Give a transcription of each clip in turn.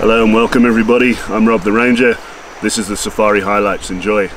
Hello and welcome everybody. I'm Rob the Ranger. This is the Safari Highlights. Enjoy.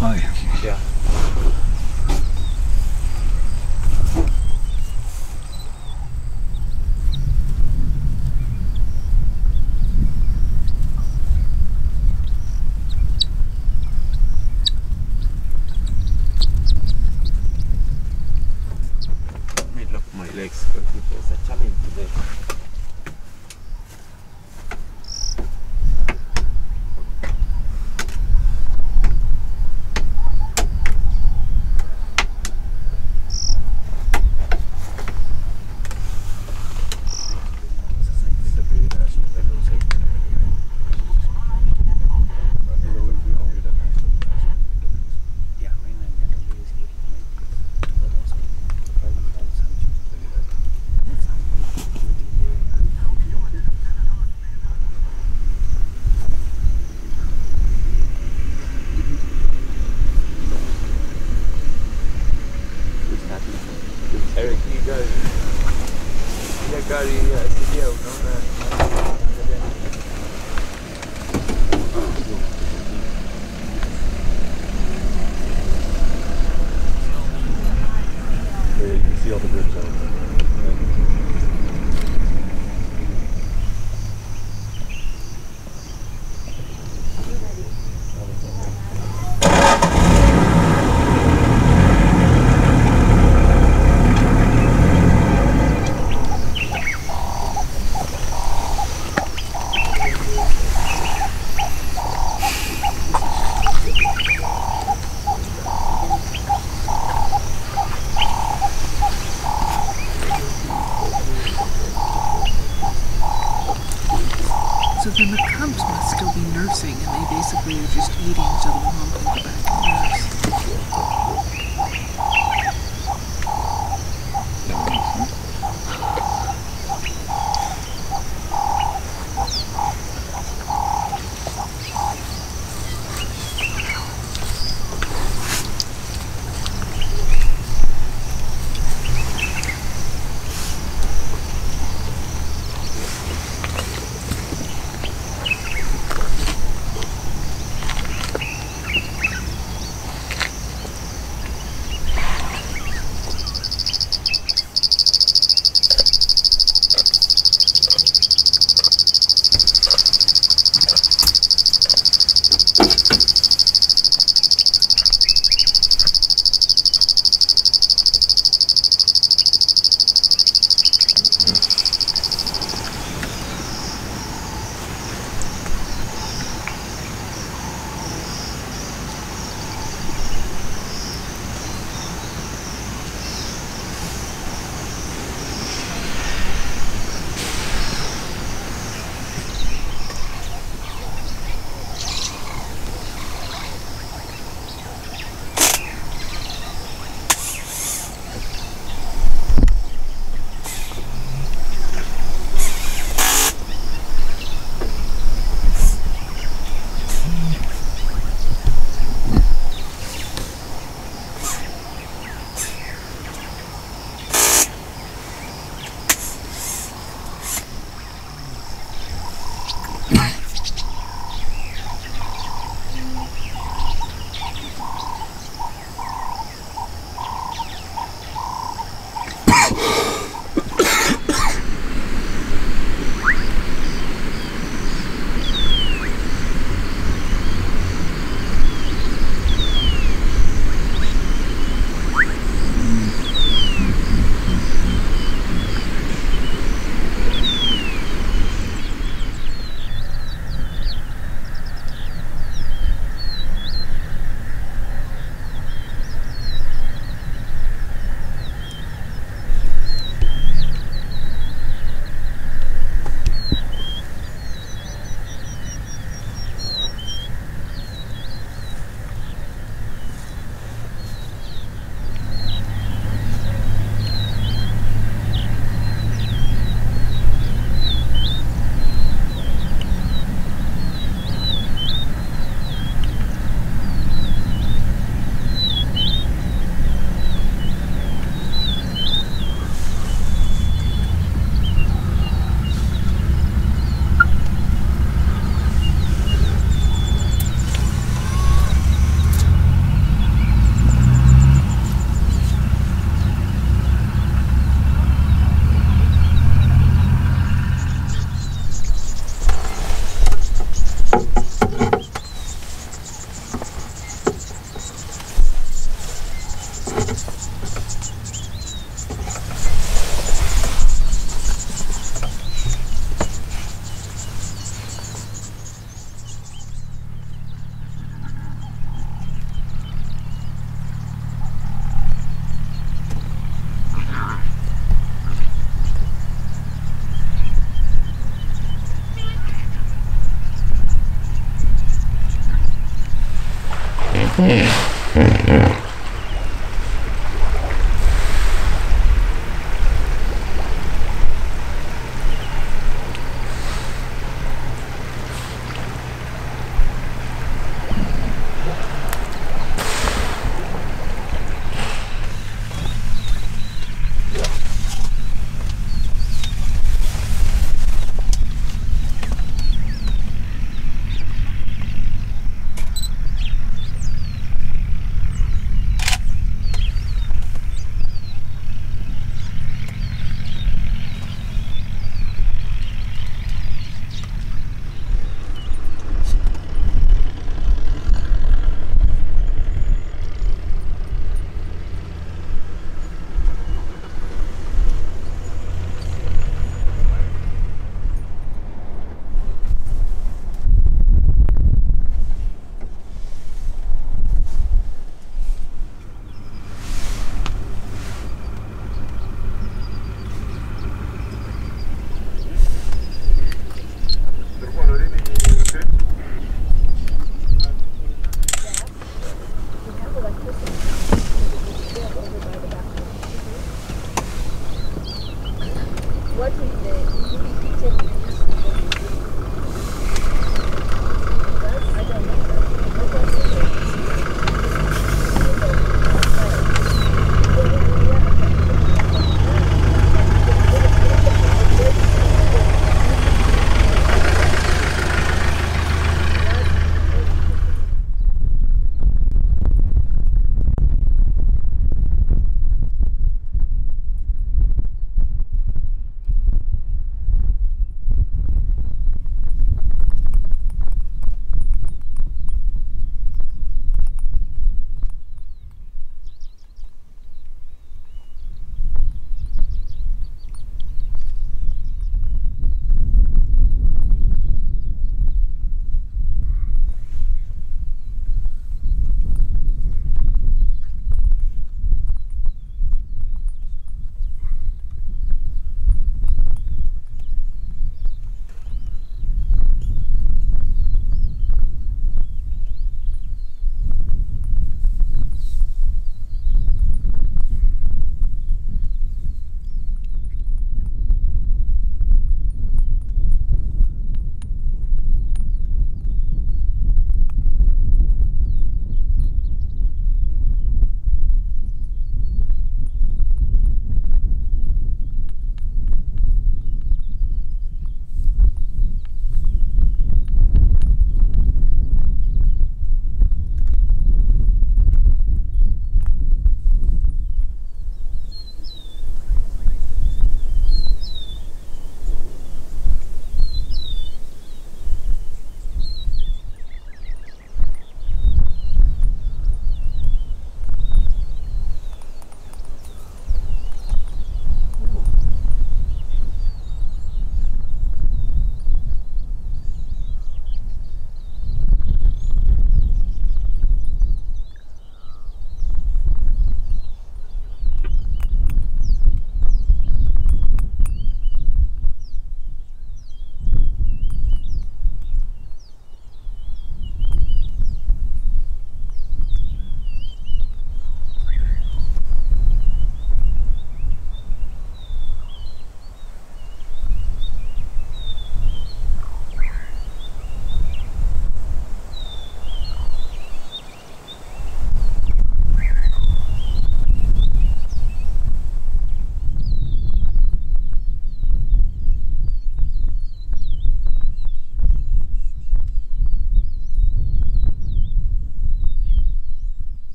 Yellow eye. Yeah. Middle of my legs because it was a challenge today.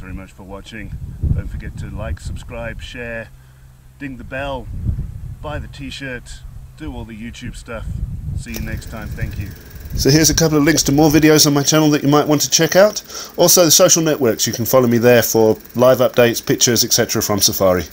Thanks very much for watching. Don't forget to like, subscribe, share, ding the bell, buy the t-shirt, do all the YouTube stuff. See you next time. Thank you. So here's a couple of links to more videos on my channel that you might want to check out. Also the social networks, you can follow me there for live updates, pictures, etc. from Safari.